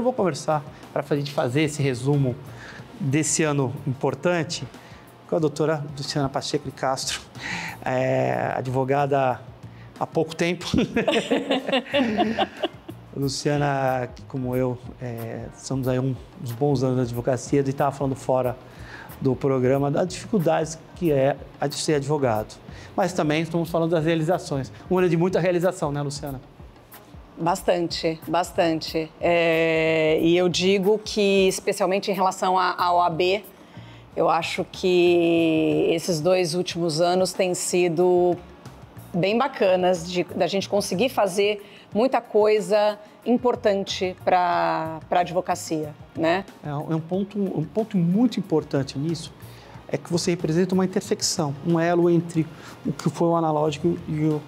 eu vou conversar para a gente fazer esse resumo desse ano importante com a doutora Luciana Pacheco de Castro, é, advogada há pouco tempo. Luciana, como eu, é, somos aí um, uns bons anos de advocacia e estava falando fora do programa das dificuldades que é a de ser advogado. Mas também estamos falando das realizações. Um ano de muita realização, né, Luciana? Bastante, bastante. É, e eu digo que, especialmente em relação à OAB, eu acho que esses dois últimos anos têm sido bem bacanas de, da gente conseguir fazer muita coisa importante para a advocacia, né? É, é um ponto, um ponto muito importante nisso é que você representa uma intersecção, um elo entre o que foi o analógico e o...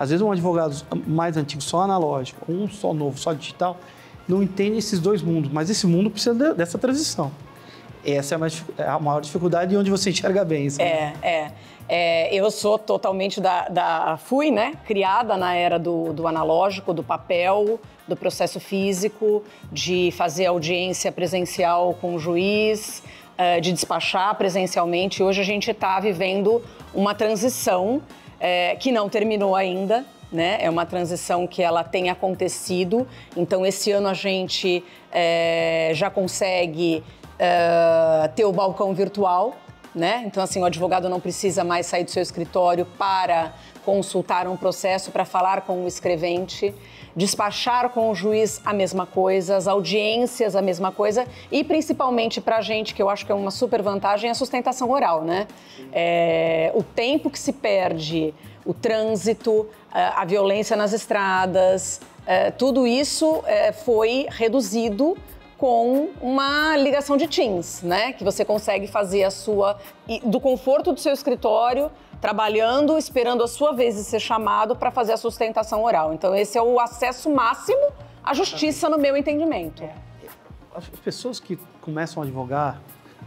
Às vezes um advogado mais antigo só analógico, um só novo, só digital, não entende esses dois mundos, mas esse mundo precisa dessa transição. Essa é a maior dificuldade e onde você enxerga bem isso. É, é. É, eu sou totalmente da, da, Fui, né? Criada na era do, do analógico, do papel, do processo físico, de fazer audiência presencial com o juiz, uh, de despachar presencialmente. Hoje a gente está vivendo uma transição é, que não terminou ainda. Né? É uma transição que ela tem acontecido. Então, esse ano a gente é, já consegue é, ter o balcão virtual, né? Então, assim, o advogado não precisa mais sair do seu escritório para consultar um processo, para falar com o escrevente, despachar com o juiz a mesma coisa, as audiências a mesma coisa e principalmente para a gente, que eu acho que é uma super vantagem, a sustentação oral, né? É, o tempo que se perde, o trânsito, a violência nas estradas, é, tudo isso é, foi reduzido com uma ligação de Teams, né? Que você consegue fazer a sua do conforto do seu escritório, trabalhando, esperando a sua vez de ser chamado para fazer a sustentação oral. Então esse é o acesso máximo à justiça no meu entendimento. É. As pessoas que começam a advogar,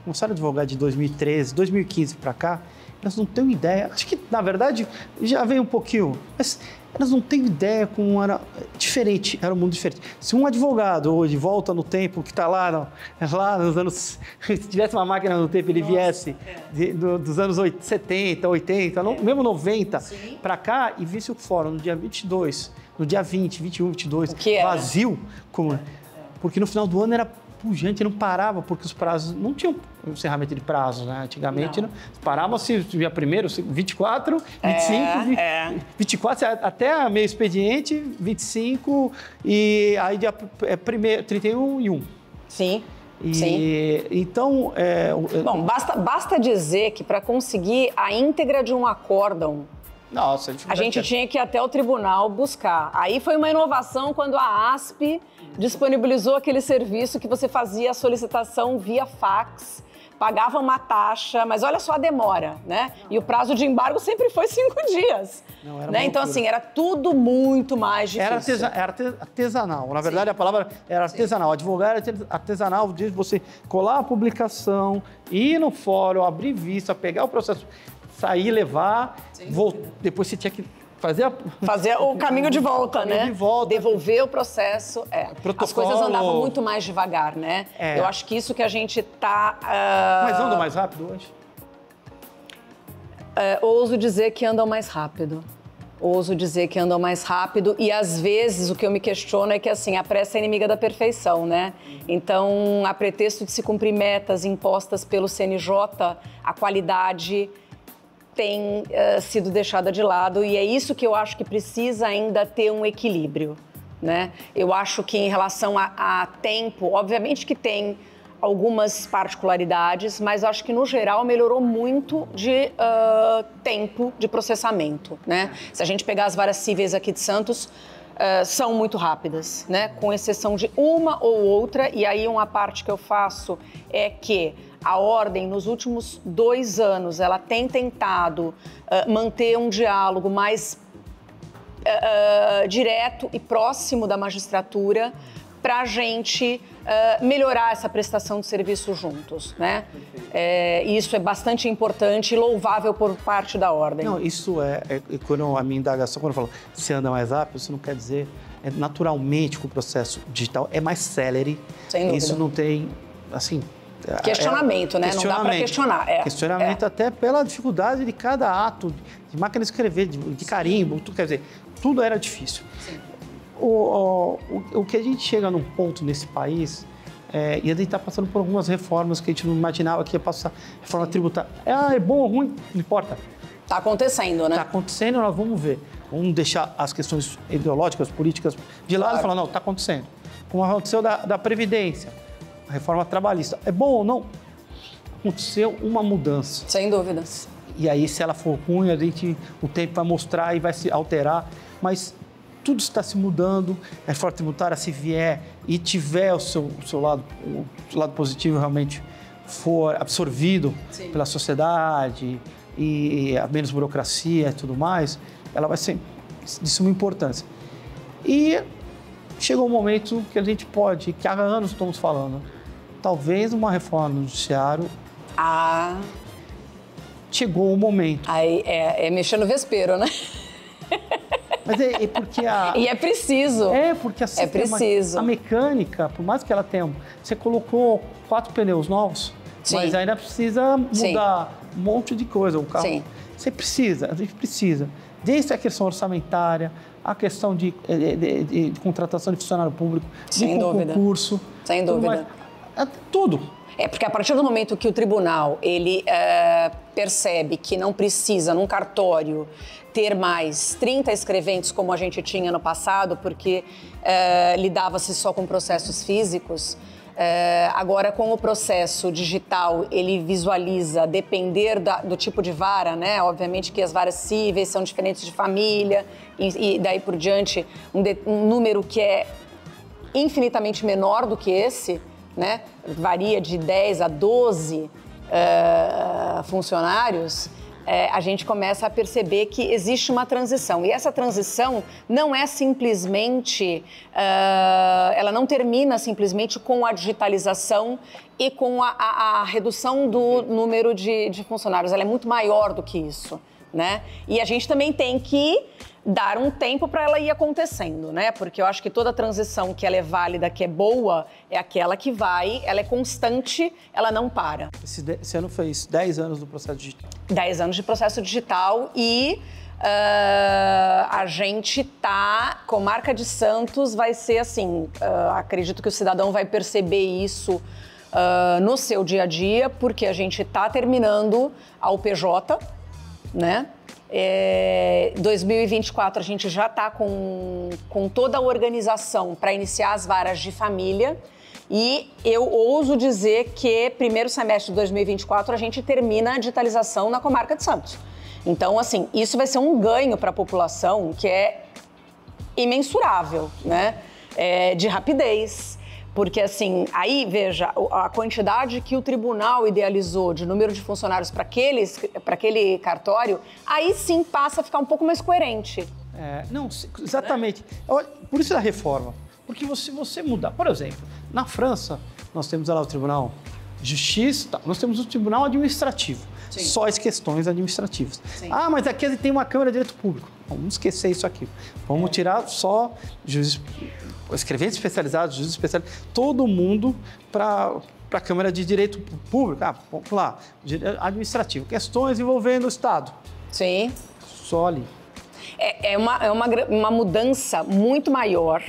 começaram a advogar de 2013, 2015 para cá, elas não têm ideia. Acho que, na verdade, já veio um pouquinho, mas elas não têm ideia como era diferente, era um mundo diferente. Se um advogado hoje volta no tempo que está lá, lá nos anos. Se tivesse uma máquina no tempo, ele Nossa, viesse é. de, do, dos anos 70, 80, é. mesmo 90, para cá e visse o fórum no dia 22, no dia 20, 21, 22, vazio, como, é. porque no final do ano era pujante, não parava, porque os prazos não tinham encerramento de prazo, né? Antigamente não. não parava se via primeiro, 24, 25, é, é. 24 até meio expediente, 25 e aí dia é, primeiro, 31 e 1. Sim. E, Sim. Então. É, Bom, basta, basta dizer que para conseguir a íntegra de um acórdão nossa, a gente, a gente tinha que ir até o tribunal buscar. Aí foi uma inovação quando a ASP disponibilizou aquele serviço que você fazia a solicitação via fax, pagava uma taxa, mas olha só a demora, né? E o prazo de embargo sempre foi cinco dias. Não, era né? Então, assim, era tudo muito mais difícil. Era, era artesanal. Na verdade, Sim. a palavra era artesanal. Sim. Advogar era artesanal de você colar a publicação, ir no fórum, abrir vista, pegar o processo sair, levar, depois você tinha que fazer a... fazer o caminho de volta, caminho né? De volta. Devolver o processo. É. Protocolo. As coisas andavam muito mais devagar, né? É. Eu acho que isso que a gente tá. Uh... Mas andam mais rápido hoje? Uh, ouso dizer que andam mais rápido. Ouso dizer que andam mais rápido e às vezes o que eu me questiono é que assim a pressa é inimiga da perfeição, né? Então, a pretexto de se cumprir metas impostas pelo CNJ, a qualidade tem uh, sido deixada de lado e é isso que eu acho que precisa ainda ter um equilíbrio, né? Eu acho que em relação a, a tempo, obviamente que tem algumas particularidades, mas acho que no geral melhorou muito de uh, tempo de processamento, né? Se a gente pegar as varas cíveis aqui de Santos, Uh, são muito rápidas, né? Com exceção de uma ou outra, e aí uma parte que eu faço é que a ordem nos últimos dois anos ela tem tentado uh, manter um diálogo mais uh, direto e próximo da magistratura para a gente uh, melhorar essa prestação de serviço juntos, né? É, isso é bastante importante e louvável por parte da ordem. Não, isso é, é quando a minha indagação, quando eu falo se anda mais rápido, isso não quer dizer é, naturalmente que o processo digital é mais celere. Sem dúvida. Isso não tem, assim, Questionamento, é, né? Questionamento, não dá para questionar. É, questionamento é. até pela dificuldade de cada ato, de máquina de escrever, de, de carimbo, tudo, quer dizer, tudo era difícil. O, o, o que a gente chega num ponto nesse país, é, e a gente está passando por algumas reformas que a gente não imaginava que ia passar. Reforma tributária. Ah, é bom ou ruim? Não importa. Está acontecendo, né? Está acontecendo, nós vamos ver. Vamos deixar as questões ideológicas, políticas de lado claro. e falar, não, está acontecendo. Como aconteceu da, da Previdência, reforma trabalhista. É bom ou não? Aconteceu uma mudança. Sem dúvidas. E aí, se ela for ruim, a gente, o tempo vai mostrar e vai se alterar. Mas tudo está se mudando, a reforma tributária, se vier e tiver o seu, o seu lado, o seu lado positivo realmente for absorvido Sim. pela sociedade e a menos burocracia e tudo mais, ela vai ser de suma importância. E chegou um momento que a gente pode, que há anos estamos falando, talvez uma reforma no judiciário. Ah. Chegou o momento. Aí é, é mexer no vespeiro, né? Mas é, é, porque a. E é preciso. É, porque a, é preciso. a mecânica, por mais que ela tenha. Você colocou quatro pneus novos, Sim. mas ainda precisa mudar Sim. um monte de coisa. O carro. Sim. Você precisa, a gente precisa. Desde a questão orçamentária, a questão de, de, de, de contratação de funcionário público, Sem de dúvida. concurso. Sem dúvida. Mais, é, tudo. É porque a partir do momento que o tribunal ele é, percebe que não precisa num cartório ter mais 30 escreventes como a gente tinha no passado, porque é, lidava-se só com processos físicos. É, agora, com o processo digital, ele visualiza, depender da, do tipo de vara, né? Obviamente que as varas cíveis são diferentes de família e, e daí por diante, um, de, um número que é infinitamente menor do que esse, né? Varia de 10 a 12 uh, é, funcionários é, a gente começa a perceber que existe uma transição. E essa transição não é simplesmente, uh, ela não termina simplesmente com a digitalização e com a, a, a redução do número de, de funcionários. Ela é muito maior do que isso. Né? E a gente também tem que dar um tempo para ela ir acontecendo, né? Porque eu acho que toda transição que ela é válida, que é boa, é aquela que vai, ela é constante, ela não para. Esse, esse ano fez 10 anos do processo digital. 10 anos de processo digital e uh, a gente tá com marca de Santos, vai ser assim, uh, acredito que o cidadão vai perceber isso uh, no seu dia a dia, porque a gente está terminando a UPJ, né? É, 2024 a gente já está com, com toda a organização para iniciar as varas de família. E eu ouso dizer que primeiro semestre de 2024 a gente termina a digitalização na comarca de Santos. Então, assim, isso vai ser um ganho para a população que é imensurável, né? É, de rapidez, porque, assim, aí, veja, a quantidade que o tribunal idealizou de número de funcionários para aquele cartório, aí sim passa a ficar um pouco mais coerente. É, não, exatamente. Por isso é a reforma. Porque se você mudar, por exemplo, na França, nós temos lá o Tribunal de Justiça, tá, nós temos o Tribunal Administrativo. Sim. Só as questões administrativas. Sim. Ah, mas aqui tem uma Câmara de Direito Público. Vamos esquecer isso aqui. Vamos é. tirar só juízes escreventes especializados, juízes especializados, todo mundo para para a Câmara de Direito Público, ah, vamos lá, administrativo, questões envolvendo o Estado. Sim. Só ali. É, é, uma, é uma, uma mudança muito maior,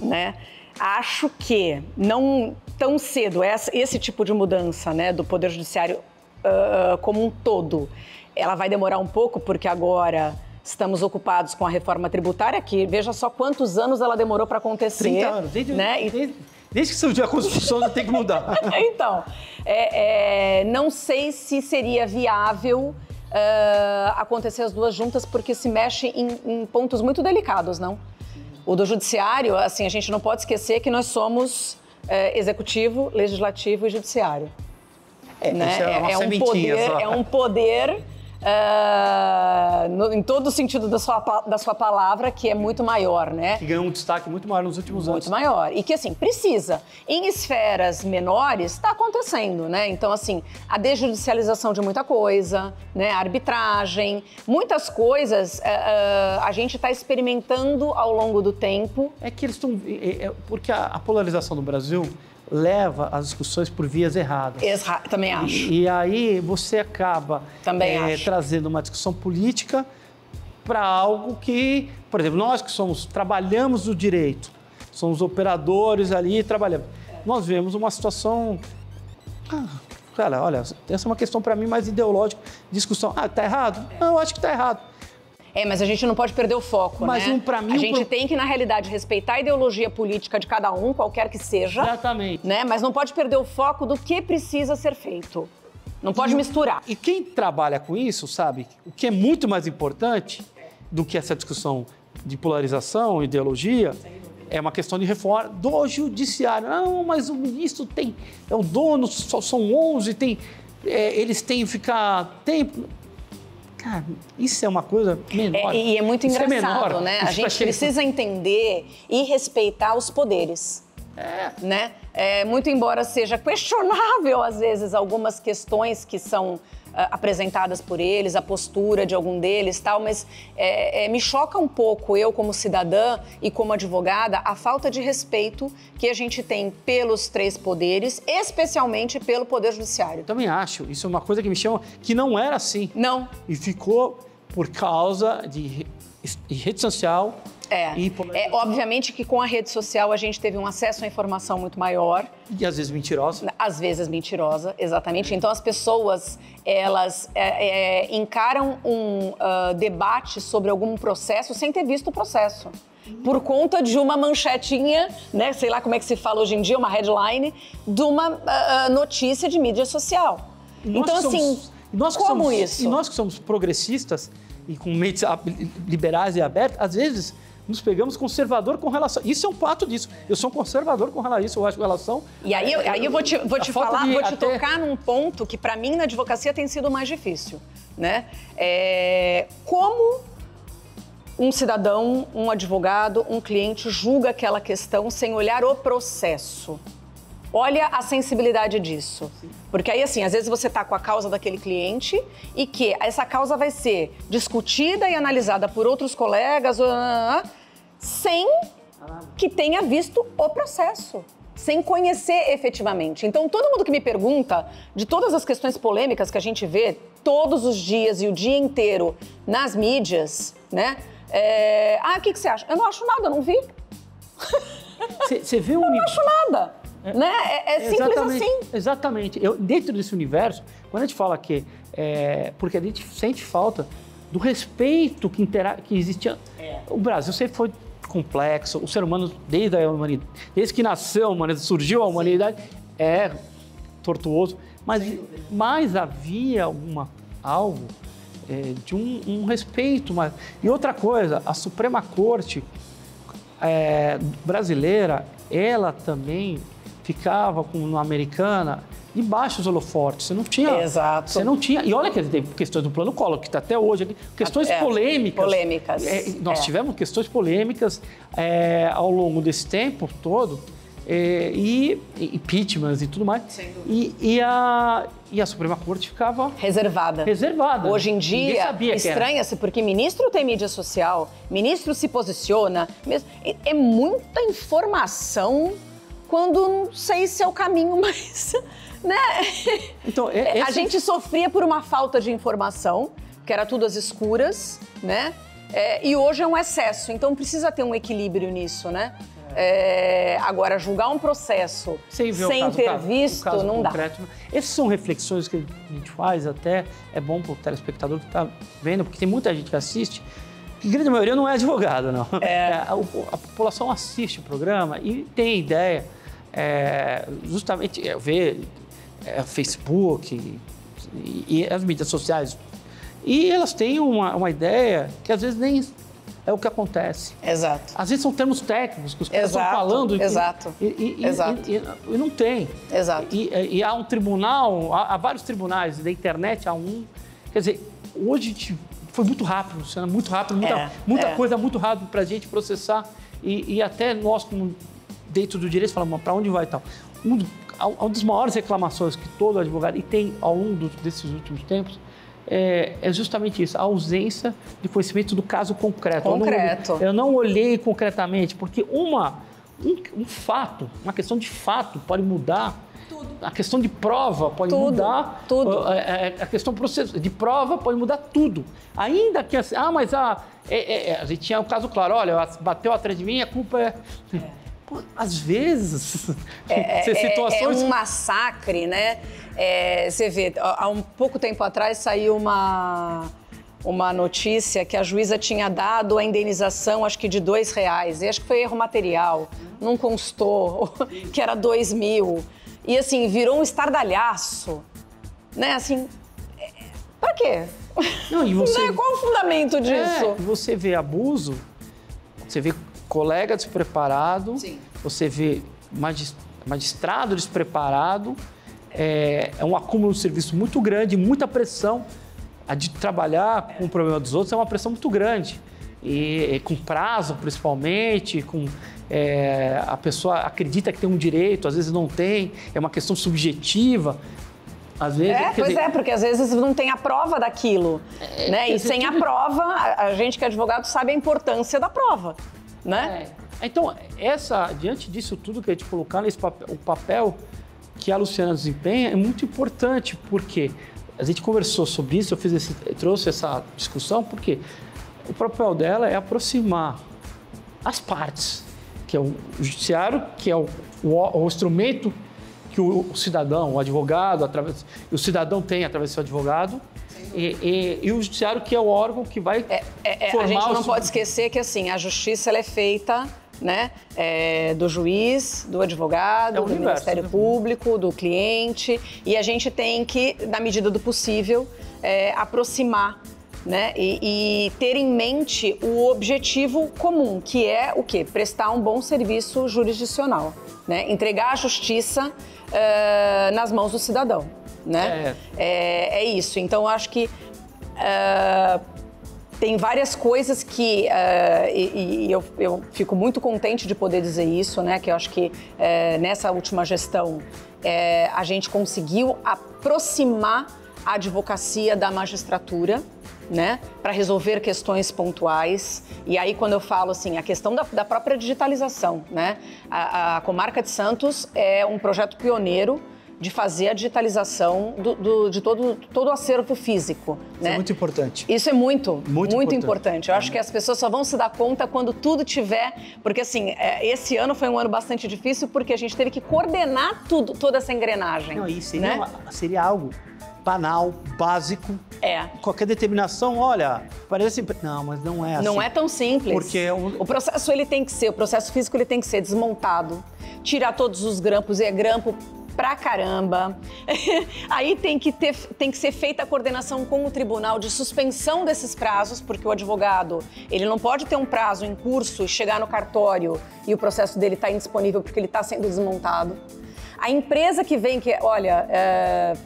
né? Acho que não tão cedo essa, esse tipo de mudança, né, do Poder Judiciário uh, como um todo, ela vai demorar um pouco, porque agora Estamos ocupados com a reforma tributária, que veja só quantos anos ela demorou para acontecer. 30 anos, desde, né? desde, desde que surgiu a Constituição já tem que mudar. então, é, é, não sei se seria viável uh, acontecer as duas juntas, porque se mexe em, em pontos muito delicados, não? O do judiciário, assim, a gente não pode esquecer que nós somos é, executivo, legislativo e judiciário. É, né? é, é, um poder, é um poder uh, no, em todo o sentido da sua, da sua palavra, que é muito maior, né? Que ganhou um destaque muito maior nos últimos muito anos. Muito maior. E que, assim, precisa. Em esferas menores, está acontecendo, né? Então, assim, a desjudicialização de muita coisa, né? A arbitragem, muitas coisas uh, uh, a gente está experimentando ao longo do tempo. É que eles estão... É, é, porque a, a polarização do Brasil leva as discussões por vias erradas. Erra, também acho. E, e, aí você acaba é, trazendo uma discussão política para algo que, por exemplo, nós que somos trabalhamos no direito, somos operadores ali trabalhamos. Nós vemos uma situação ah, cara, olha, essa é uma questão para mim mais ideológica, discussão. Ah, tá errado? Não, eu acho que tá errado. É, mas a gente não pode perder o foco, mas né? Um, pra mim, a gente tem que, na realidade, respeitar a ideologia política de cada um, qualquer que seja. Exatamente. Né? Mas não pode perder o foco do que precisa ser feito. Não pode e, misturar. E quem trabalha com isso, sabe, o que é muito mais importante do que essa discussão de polarização, ideologia, é uma questão de reforma do judiciário. Não, mas o ministro tem, é o dono, só são 11, tem, é, eles têm que ficar tempo. Cara, isso é uma coisa menor. É, e é muito isso é engraçado, é né? A gente precisa entender e respeitar os poderes. É. Né? É, muito embora seja questionável, às vezes, algumas questões que são apresentadas por eles, a postura de algum deles tal, mas é, é, me choca um pouco, eu como cidadã e como advogada, a falta de respeito que a gente tem pelos três poderes, especialmente pelo Poder Judiciário. Eu também acho, isso é uma coisa que me chama, que não era assim. Não. E ficou por causa de rede social, é. é. Obviamente que com a rede social a gente teve um acesso à informação muito maior. E às vezes mentirosa. Às vezes mentirosa, exatamente. Então as pessoas, elas é, é, encaram um uh, debate sobre algum processo sem ter visto o processo. Por conta de uma manchetinha, né, sei lá como é que se fala hoje em dia, uma headline, de uma uh, notícia de mídia social. Então, assim, nós como somos, isso? E nós que somos progressistas e com mentes liberais e abertas, às vezes nos pegamos conservador com relação. Isso é um fato disso. Eu sou um conservador com relação a isso. Eu acho que relação. E aí, é, aí eu vou te, vou te falar, vou te até... tocar num ponto que para mim na advocacia tem sido mais difícil, né? É, como um cidadão, um advogado, um cliente julga aquela questão sem olhar o processo. Olha a sensibilidade disso. Porque aí, assim, às vezes você está com a causa daquele cliente e que essa causa vai ser discutida e analisada por outros colegas sem que tenha visto o processo sem conhecer efetivamente. Então, todo mundo que me pergunta de todas as questões polêmicas que a gente vê todos os dias e o dia inteiro nas mídias, né? É... Ah, o que, que você acha? Eu não acho nada, eu não vi. Você vê um. Eu não acho nada. É, né? É, é simples assim. Exatamente. Eu, dentro desse universo, quando a gente fala que. É, porque a gente sente falta do respeito que, intera que existia. É. O Brasil sempre foi complexo, o ser humano, desde a humanidade, desde que nasceu a humanidade, surgiu a humanidade, Sim. é tortuoso. Mas, mas havia alguma, algo é, de um, um, respeito. Mas... E outra coisa, a Suprema Corte é, brasileira, ela também ficava com uma americana debaixo dos holofortes. Você não tinha. Exato. Você não tinha. E olha que teve questões do plano Collor, que está até hoje aqui. Questões é, polêmicas. Polêmicas. É, nós é. tivemos questões polêmicas é, ao longo desse tempo todo. É, e, e impeachments e tudo mais. E, e, a, e a Suprema Corte ficava reservada. Reservada. Hoje em dia, estranha-se porque ministro tem mídia social, ministro se posiciona, é muita informação quando não sei se é o caminho mais. Né? Então, é, esse... A gente sofria por uma falta de informação, que era tudo às escuras, né? É, e hoje é um excesso, então precisa ter um equilíbrio nisso, né? É, agora, julgar um processo sem, sem caso, ter caso, visto, não concreto. dá. Essas são reflexões que a gente faz, até é bom para o telespectador que está vendo, porque tem muita gente que assiste, que a grande maioria não é advogada, não. É. é a, a, população assiste o programa e tem ideia é, justamente é, ver é, Facebook e, e, as mídias sociais. E elas têm uma, uma ideia que às vezes nem é o que acontece. Exato. Às vezes são termos técnicos que os caras estão falando. Exato. E, e, exato. E, e, não tem. Exato. E, há um tribunal, há, há vários tribunais, da internet há um. Quer dizer, hoje foi muito rápido, Luciana, muito rápido, muita, é, muita é. coisa muito rápido para a gente processar e, e, até nós, como dentro do direito, falamos para onde vai e tal. Um, uma das maiores reclamações que todo advogado, e tem ao longo desses últimos tempos, é, é, justamente isso, a ausência de conhecimento do caso concreto. Concreto. Eu não, eu não olhei concretamente, porque uma, um, um fato, uma questão de fato pode mudar tudo. A questão de prova pode tudo, mudar. Tudo. A, a, questão de prova pode mudar tudo. Ainda que assim, ah, mas a, é, é, é, a gente tinha um caso claro, olha, bateu atrás de mim, a culpa é. é. Às vezes, é, é situações... é, um massacre, né? você vê, há um pouco tempo atrás saiu uma uma notícia que a juíza tinha dado a indenização, acho que de dois reais. E acho que foi erro material, não constou, que era dois mil. E assim, virou um estardalhaço. Né? Assim, é, pra quê? Não, e você... Né? Qual o fundamento disso? É, você vê abuso, você vê colega despreparado, Sim. você vê magistrado despreparado, é, é um acúmulo de serviço muito grande, muita pressão. A de trabalhar com o problema dos outros é uma pressão muito grande. E, e com prazo, principalmente, com é, a pessoa acredita que tem um direito, às vezes não tem, é uma questão subjetiva. Às vezes, é, pois dizer... é, porque às vezes não tem a prova daquilo. É, né? E sem a prova, a gente que é advogado sabe a importância da prova. Né? É. Então, essa, diante disso tudo que a gente colocar nesse papel, o papel que a Luciana desempenha é muito importante, porque a gente conversou sobre isso, eu fiz esse, eu trouxe essa discussão, porque o papel dela é aproximar as partes que é o judiciário, que é o, o, o instrumento que o, o, cidadão, o advogado, através, o cidadão tem através do seu advogado, e, e, e, o judiciário que é o órgão que vai é, é, é A gente não pode esquecer que assim a justiça ela é feita né, é, do juiz, do advogado, é do universo, Ministério né? Público, do cliente, e a gente tem que, na medida do possível, é, aproximar né? E, e, ter em mente o objetivo comum, que é o quê? Prestar um bom serviço jurisdicional, né? Entregar a justiça uh, nas mãos do cidadão, né? É, é, é isso. Então, acho que uh, tem várias coisas que uh, e, e eu, eu, fico muito contente de poder dizer isso, né? Que eu acho que nessa última gestão a gente conseguiu aproximar a advocacia da magistratura, né, para resolver questões pontuais. E aí, quando eu falo assim, a questão da, da própria digitalização, né, a, a, Comarca de Santos é um projeto pioneiro de fazer a digitalização do, do, de todo, todo o acervo físico. Isso é né? é muito importante. Isso é muito, muito, muito importante. importante. Eu acho que as pessoas só vão se dar conta quando tudo tiver. Porque, assim, é, esse ano foi um ano bastante difícil porque a gente teve que coordenar tudo, toda essa engrenagem. Não, isso seria, né? uma, seria algo banal, básico. É. Qualquer determinação, olha, parece não, mas não é assim. Não é tão simples. Porque o... o processo ele tem que ser, o processo físico ele tem que ser desmontado, tirar todos os grampos e é grampo pra caramba. Aí tem que, ter, tem que ser feita a coordenação com o tribunal de suspensão desses prazos, porque o advogado ele não pode ter um prazo em curso e chegar no cartório e o processo dele está indisponível porque ele está sendo desmontado. A empresa que vem, que olha, é,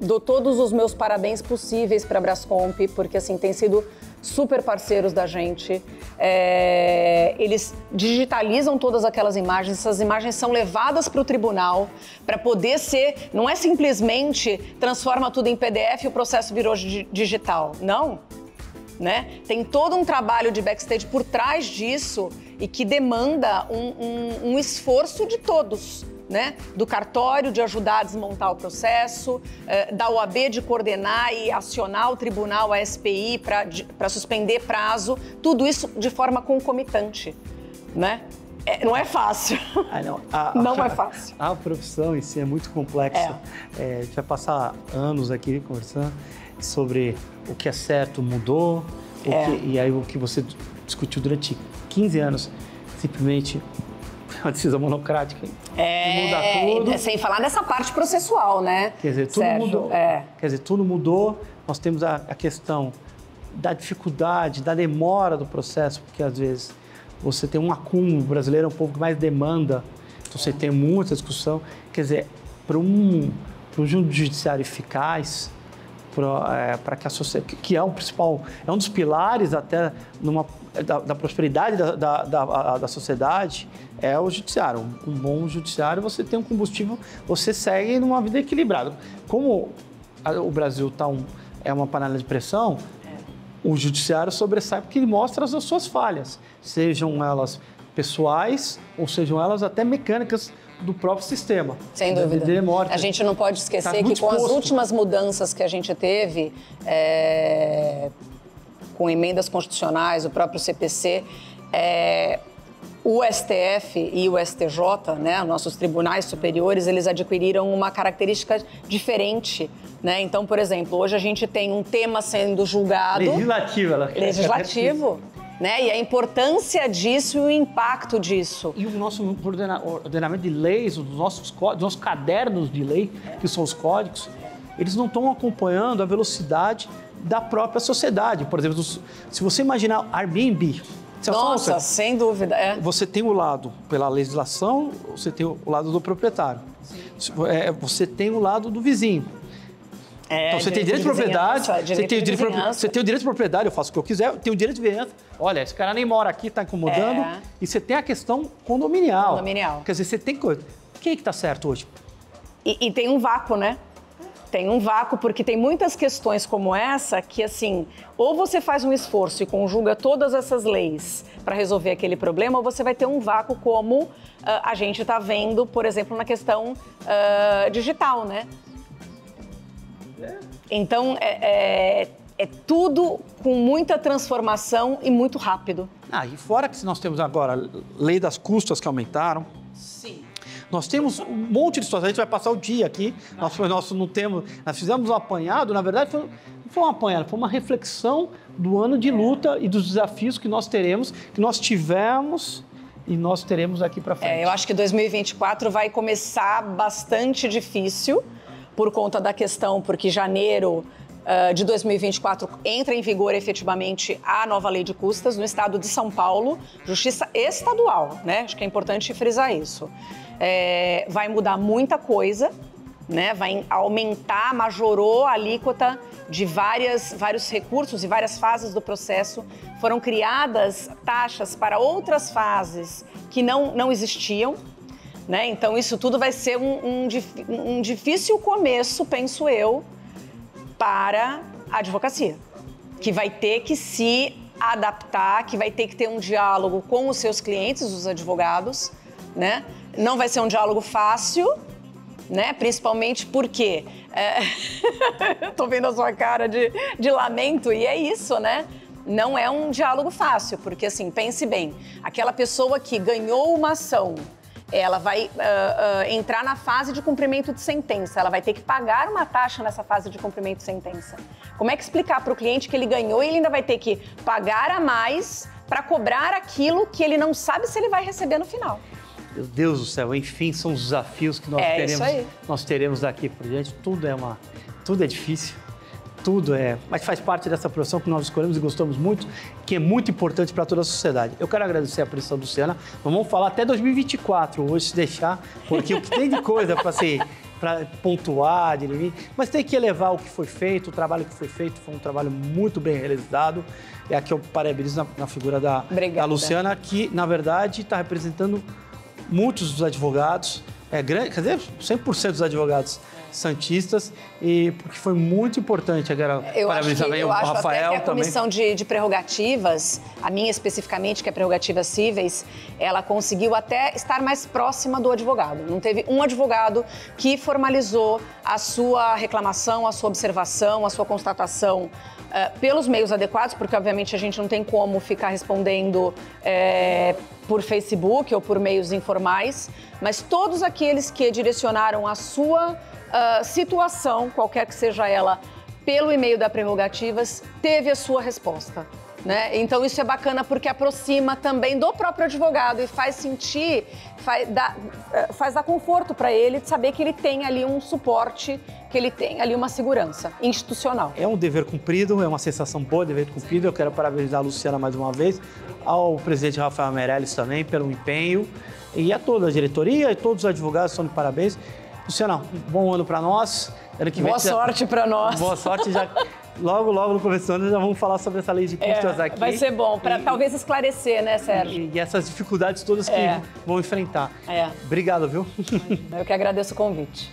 dou todos os meus parabéns possíveis para a Brascomp, porque assim tem sido super parceiros da gente. É, eles digitalizam todas aquelas imagens, essas imagens são levadas para o tribunal para poder ser. Não é simplesmente transforma tudo em PDF e o processo virou digital. Não. Né? Tem todo um trabalho de backstage por trás disso e que demanda um, um, um esforço de todos né, do cartório de ajudar a desmontar o processo, eh, da OAB de coordenar e acionar o tribunal, a SPI, para suspender prazo, tudo isso de forma concomitante, né? É, não é fácil. Ah, não. A, não é fácil. A, profissão em si é muito complexa. É. É, a gente vai passar anos aqui conversando sobre o que é certo mudou, é. que, e aí o que você discutiu durante 15 anos simplesmente uma decisão monocrática. É, muda tudo. Sem falar dessa parte processual, né? Quer dizer, tudo Sérgio, mudou. É. Quer dizer, tudo mudou. Nós temos a, a questão da dificuldade, da demora do processo, porque às vezes você tem um acúmulo, o brasileiro é um povo que mais demanda, então você tem muita discussão. Quer dizer, para um, um judiciário eficaz, para é, que a sociedade, que é um principal, é um dos pilares até numa, da, da prosperidade da, da, da, da, sociedade, é o judiciário. Um, um bom judiciário, você tem um combustível, você segue numa vida equilibrada. Como a, o Brasil tá um, é uma panela de pressão, o judiciário sobressai porque ele mostra as suas falhas, sejam elas pessoais ou sejam elas até mecânicas do próprio sistema. Sem dúvida. A gente não pode esquecer tá que com as últimas mudanças que a gente teve, é, com emendas constitucionais, o próprio CPC, é, o STF e o STJ, né, nossos tribunais superiores, eles adquiriram uma característica diferente. Né? Então, por exemplo, hoje a gente tem um tema sendo julgado. Legislativo, ela Legislativo né? E a importância disso e o impacto disso. E o nosso ordenamento de leis, os nossos, os nossos cadernos de lei, que são os códigos, eles não estão acompanhando a velocidade da própria sociedade. Por exemplo, se você imaginar Airbnb, nossa, sem dúvida. É. Você tem o lado pela legislação, você tem o lado do proprietário. É, você tem o lado do vizinho. É, então você tem direito de propriedade, você, tem direito você tem o direito de propriedade, eu faço o que eu quiser, tem o direito de vizinhança. Olha, esse cara nem mora aqui, está incomodando. É. E você tem a questão condominial. Condominial. Quer dizer, você tem coisa. Quem é que está certo hoje? E, e tem um vácuo, né? Tem um vácuo porque tem muitas questões como essa que, assim, ou você faz um esforço e conjuga todas essas leis para resolver aquele problema, ou você vai ter um vácuo como uh, a gente está vendo, por exemplo, na questão uh, digital, né? Então, é, é, é, tudo com muita transformação e muito rápido. Ah, e fora que nós temos agora lei das custas que aumentaram. Sim. Nós temos um monte de situações, a gente vai passar o dia aqui, nós, nós não temos, nós fizemos um apanhado, na verdade foi, não foi um apanhado, foi uma reflexão do ano de luta e dos desafios que nós teremos, que nós tivemos e nós teremos aqui para frente. É, eu acho que 2024 vai começar bastante difícil, por conta da questão, porque janeiro uh, de 2024 entra em vigor efetivamente a nova lei de custas no estado de São Paulo, justiça estadual, né? Acho que é importante frisar isso. É, vai mudar muita coisa, né? Vai aumentar, majorou a alíquota de várias, vários recursos e várias fases do processo. Foram criadas taxas para outras fases que não, não existiam. Né? Então, isso tudo vai ser um, um, um difícil começo, penso eu, para a advocacia, que vai ter que se adaptar, que vai ter que ter um diálogo com os seus clientes, os advogados, né? Não vai ser um diálogo fácil, né? Principalmente porque é... eu tô vendo a sua cara de, de lamento e é isso, né? Não é um diálogo fácil, porque assim, pense bem, aquela pessoa que ganhou uma ação ela vai uh, uh, entrar na fase de cumprimento de sentença, ela vai ter que pagar uma taxa nessa fase de cumprimento de sentença. Como é que explicar para o cliente que ele ganhou e ele ainda vai ter que pagar a mais para cobrar aquilo que ele não sabe se ele vai receber no final? Meu Deus do céu, enfim, são os desafios que nós é teremos, nós teremos daqui por diante. Tudo é uma, tudo é difícil tudo é, mas faz parte dessa profissão que nós escolhemos e gostamos muito, que é muito importante para toda a sociedade. Eu quero agradecer a presença do Luciana. Vamos falar até 2024 hoje, se deixar, porque o que tem de coisa para ser para pontuar, dirimir, mas tem que elevar o que foi feito, o trabalho que foi feito foi um trabalho muito bem realizado. É aqui eu parabenizo na, na figura da, da, Luciana, que na verdade está representando muitos dos advogados, é grande, quer dizer, 100% dos advogados santistas e porque foi muito importante agora eu parabenizar acho que, eu o acho Rafael até que a comissão de, de, prerrogativas a minha especificamente que é prerrogativas cíveis ela conseguiu até estar mais próxima do advogado. Não teve um advogado que formalizou a sua reclamação a sua observação a sua constatação uh, pelos meios adequados porque obviamente a gente não tem como ficar respondendo é, por Facebook ou por meios informais mas todos aqueles que direcionaram a sua uh, situação, qualquer que seja ela, pelo e-mail da Prerrogativas, teve a sua resposta. Né? Então isso é bacana porque aproxima também do próprio advogado e faz sentir, faz dar, eh, faz dar conforto para ele de saber que ele tem ali um suporte, que ele tem ali uma segurança institucional. É um dever cumprido, é uma sensação boa, dever cumprido. Eu quero parabenizar a Luciana mais uma vez, ao presidente Rafael Meirelles também pelo empenho e a toda a diretoria e todos os advogados estão de parabéns. Luciana, um bom ano para nós. Ano que Boa vem já- sorte para nós. Boa sorte já. Logo, logo no começo do ano já vamos falar sobre essa lei de É, custas aqui. vai ser bom, para talvez esclarecer, né, Sérgio? E, e essas dificuldades todas que É. vão enfrentar. É. Obrigado, viu? Eu que agradeço o convite.